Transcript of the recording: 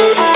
Bye.